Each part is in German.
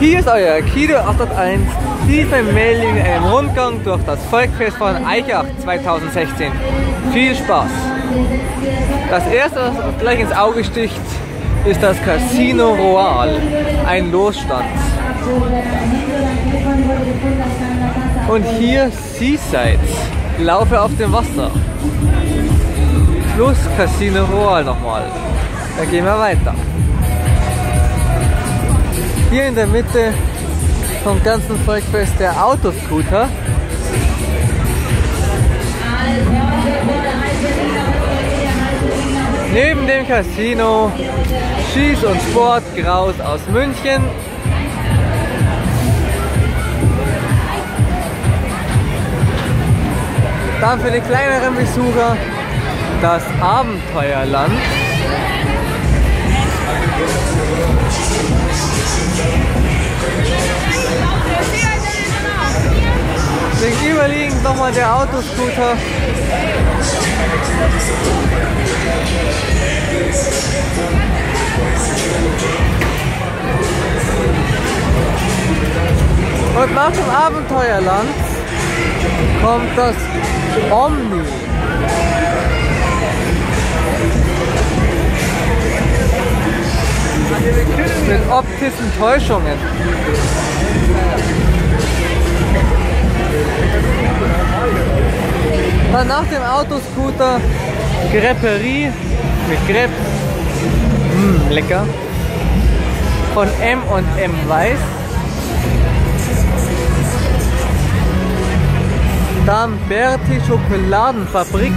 Hier ist euer Kido 801, die Familie in einem Rundgang durch das Volkfest von Eichach 2016. Viel Spaß! Das erste, was gleich ins Auge sticht, ist das Casino Royal, ein Losstand. Und hier Seasides, Laufe auf dem Wasser. Plus Casino Royal nochmal. Da gehen wir weiter. Hier in der Mitte vom ganzen Volkfest der Autoscooter. Neben dem Casino Schieß- und Sport Graus aus München. Dann für die kleineren Besucher das Abenteuerland. Gegenüberliegend nochmal der Autoscooter. Und nach dem Abenteuerland kommt das Omni. Mit optischen Täuschungen. Dann nach dem Autoscooter Grepperie mit Crepe. Mmh, lecker. Von M und M Weiß. Dann Berti Schokoladenfabrik.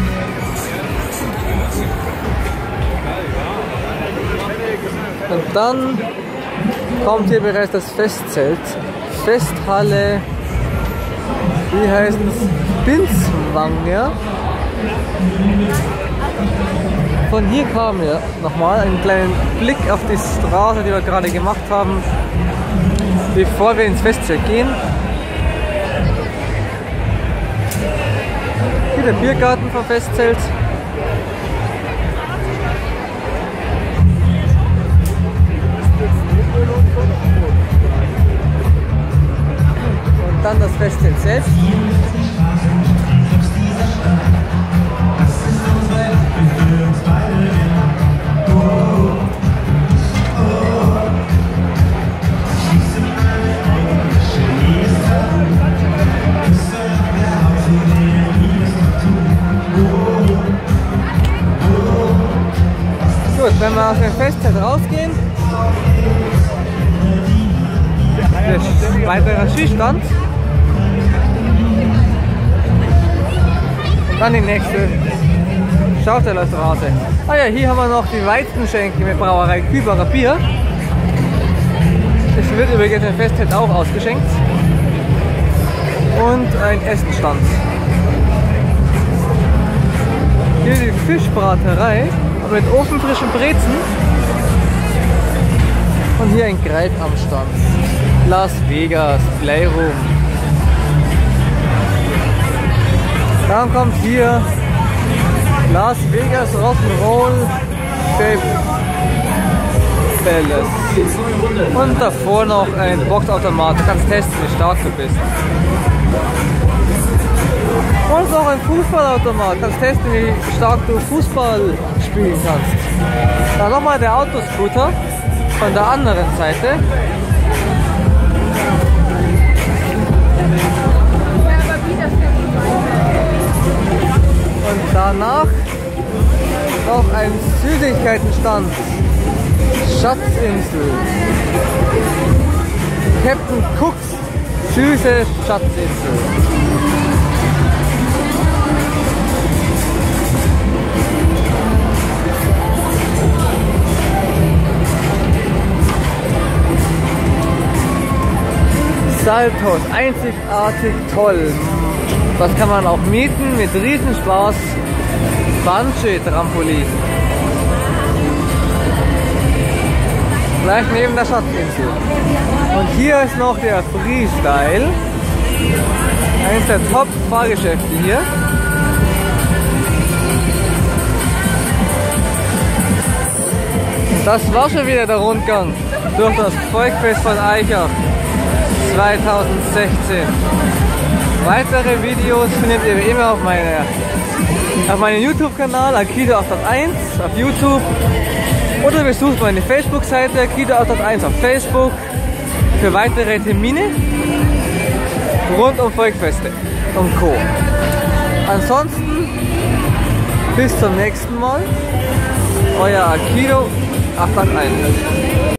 Und dann kommt hier bereits das Festzelt. Festhalle, wie heißt es? Binswanger. Von hier kam ja nochmal einen kleinen Blick auf die Straße, die wir gerade gemacht haben, bevor wir ins Festzelt gehen. Hier der Biergarten vom Festzelt. Festzelt selbst. Gut, wenn wir aus dem Festzelt rausgehen, weiterer Skistand. Dann die nächste Schaustellerstraße. Ah ja, hier haben wir noch die Weizenschenke mit Brauerei Küberer Bier. Es wird übrigens im Festzelt auch ausgeschenkt. Und ein Essenstand. Hier die Fischbraterei mit ofenfrischen Brezen. Und hier ein Greif am Stand. Las Vegas, Playroom. Dann kommt hier Las Vegas Rock'n'Roll Palace. Und davor noch ein Boxautomat. Du kannst testen, wie stark du bist. Und noch ein Fußballautomat. Du kannst testen, wie stark du Fußball spielen kannst. Dann nochmal der Autoscooter von der anderen Seite. Noch ein Süßigkeitenstand. Schatzinsel. Captain Cooks süße Schatzinsel. Saltos, einzigartig toll. Das kann man auch mieten mit Riesenspaß. Bungee-Trampolin. Gleich neben der Schatzinsel. Und hier ist noch der Freestyle. Eines der Top-Fahrgeschäfte hier. Das war schon wieder der Rundgang durch das Volkfest von Eichach. 2016. Weitere Videos findet ihr wie immer auf, meine, auf meinem YouTube-Kanal Akido 801 auf YouTube oder besucht meine Facebook-Seite Akido 801 auf Facebook für weitere Termine rund um Volkfeste und Co. Ansonsten bis zum nächsten Mal. Euer Akido 881.